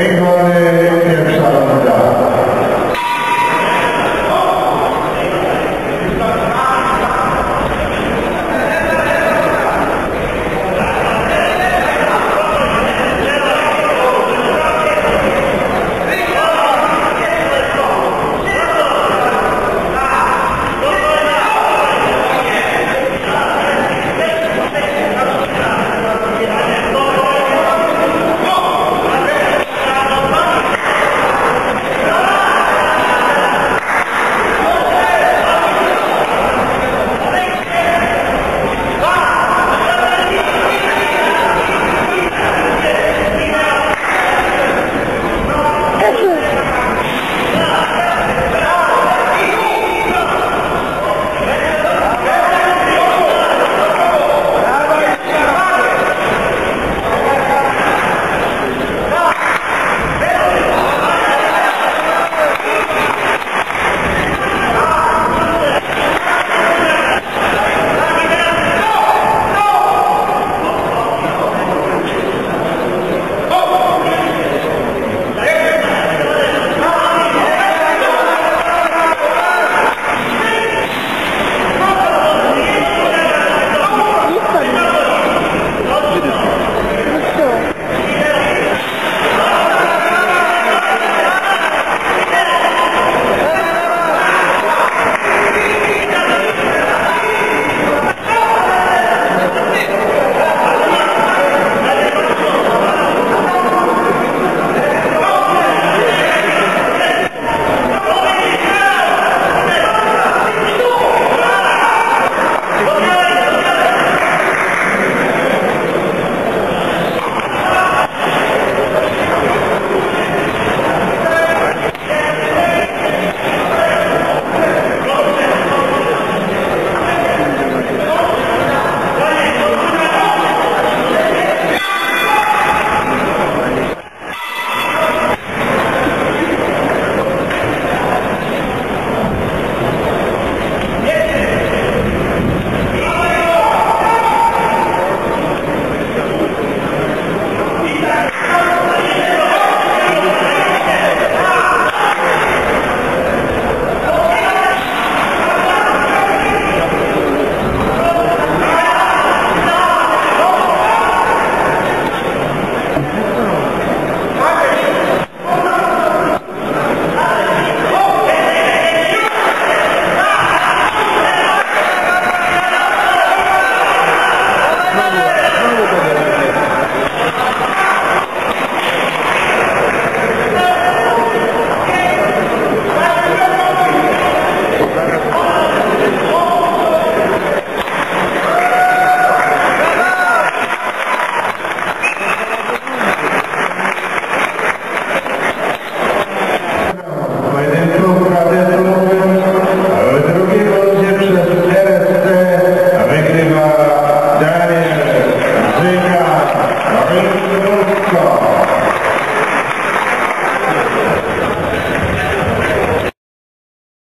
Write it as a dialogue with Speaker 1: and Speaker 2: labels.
Speaker 1: Vengo de Jerusalén.